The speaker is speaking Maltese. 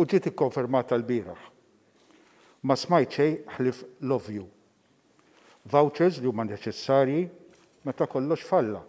u ġiet ikkonfermata l-biraħ. Ma smajt xej ħlif love you. Vouchers li huma neċessarji meta kollox falla